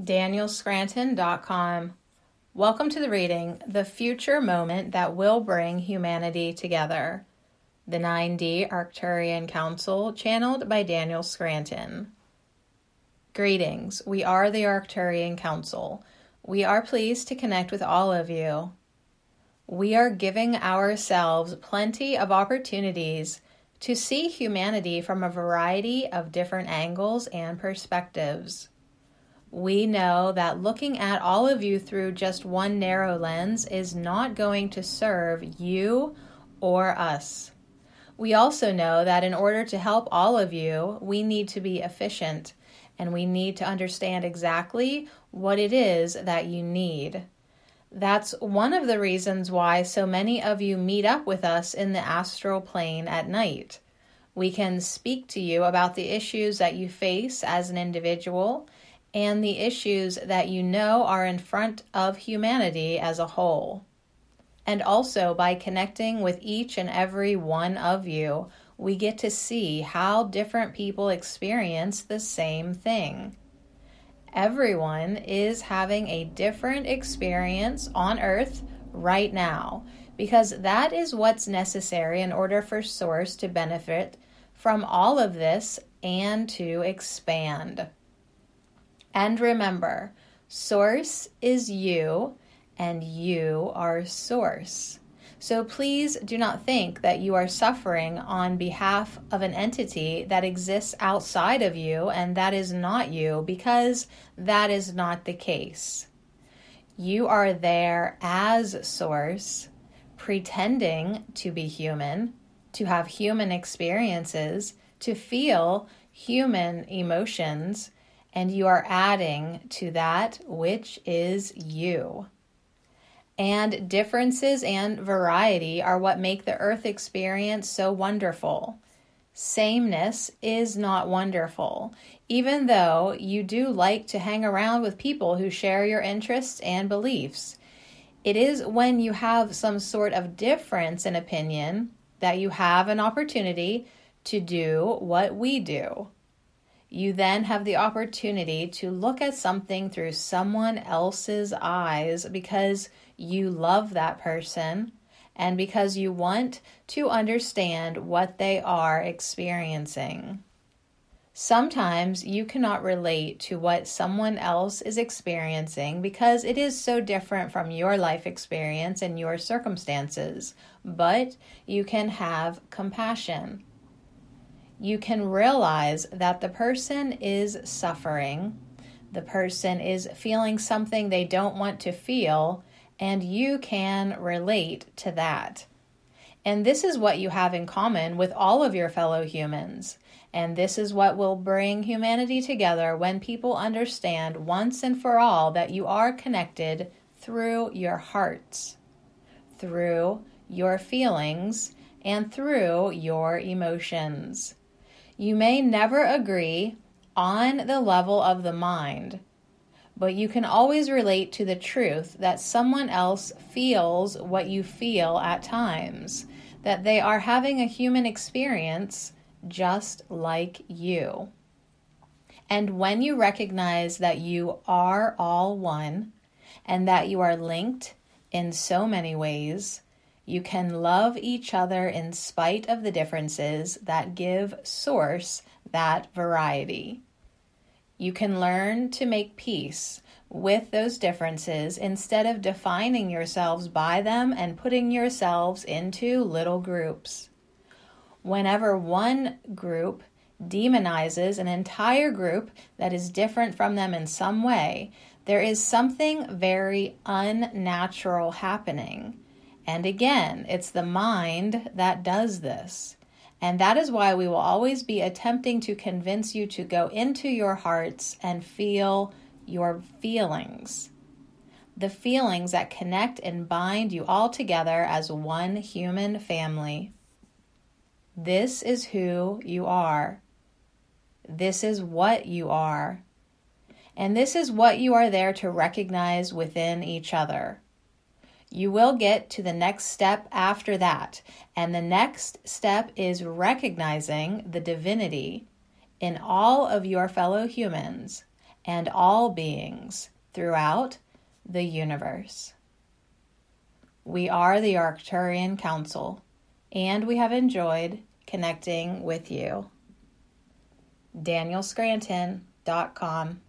danielscranton.com. Welcome to the reading The Future Moment That Will Bring Humanity Together. The 9D Arcturian Council, channeled by Daniel Scranton. Greetings. We are the Arcturian Council. We are pleased to connect with all of you. We are giving ourselves plenty of opportunities to see humanity from a variety of different angles and perspectives we know that looking at all of you through just one narrow lens is not going to serve you or us. We also know that in order to help all of you, we need to be efficient and we need to understand exactly what it is that you need. That's one of the reasons why so many of you meet up with us in the astral plane at night. We can speak to you about the issues that you face as an individual and the issues that you know are in front of humanity as a whole. And also, by connecting with each and every one of you, we get to see how different people experience the same thing. Everyone is having a different experience on Earth right now because that is what's necessary in order for Source to benefit from all of this and to expand. And remember, source is you, and you are source. So please do not think that you are suffering on behalf of an entity that exists outside of you and that is not you, because that is not the case. You are there as source, pretending to be human, to have human experiences, to feel human emotions and you are adding to that which is you. And differences and variety are what make the earth experience so wonderful. Sameness is not wonderful, even though you do like to hang around with people who share your interests and beliefs. It is when you have some sort of difference in opinion that you have an opportunity to do what we do you then have the opportunity to look at something through someone else's eyes because you love that person and because you want to understand what they are experiencing. Sometimes you cannot relate to what someone else is experiencing because it is so different from your life experience and your circumstances, but you can have compassion you can realize that the person is suffering, the person is feeling something they don't want to feel, and you can relate to that. And this is what you have in common with all of your fellow humans. And this is what will bring humanity together when people understand once and for all that you are connected through your hearts, through your feelings, and through your emotions. You may never agree on the level of the mind, but you can always relate to the truth that someone else feels what you feel at times, that they are having a human experience just like you. And when you recognize that you are all one and that you are linked in so many ways, you can love each other in spite of the differences that give source that variety. You can learn to make peace with those differences instead of defining yourselves by them and putting yourselves into little groups. Whenever one group demonizes an entire group that is different from them in some way, there is something very unnatural happening. And again, it's the mind that does this. And that is why we will always be attempting to convince you to go into your hearts and feel your feelings. The feelings that connect and bind you all together as one human family. This is who you are. This is what you are. And this is what you are there to recognize within each other you will get to the next step after that. And the next step is recognizing the divinity in all of your fellow humans and all beings throughout the universe. We are the Arcturian Council, and we have enjoyed connecting with you. DanielScranton.com